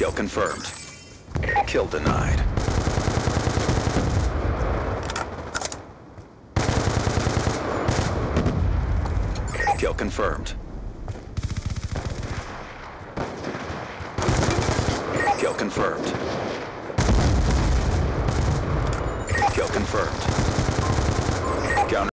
Kill confirmed. Kill denied. Kill confirmed. Kill confirmed. Kill confirmed.